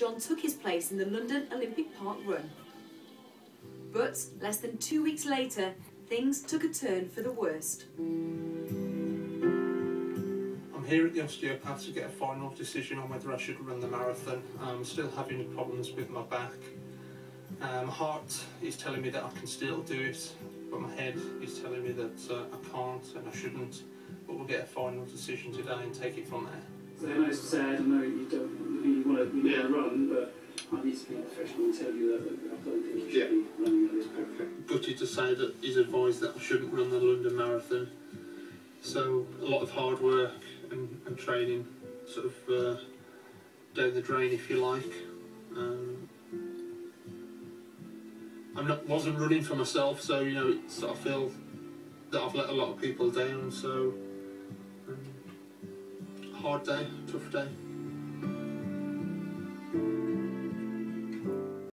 John took his place in the London Olympic Park run. But less than two weeks later, things took a turn for the worst. I'm here at the osteopath to get a final decision on whether I should run the marathon. I'm still having problems with my back. Um, my heart is telling me that I can still do it, but my head is telling me that uh, I can't and I shouldn't. But we'll get a final decision today and take it from there. So I know it's sad, I know you don't Yeah. run, but I need to be professional and tell you that, that I don't think you should be running at this point. Gutted to say that he's advised that I shouldn't run the London Marathon. So a lot of hard work and, and training sort of uh, down the drain, if you like. Um, I'm not wasn't running for myself, so you know it's, I feel that I've let a lot of people down. So um, hard day, tough day.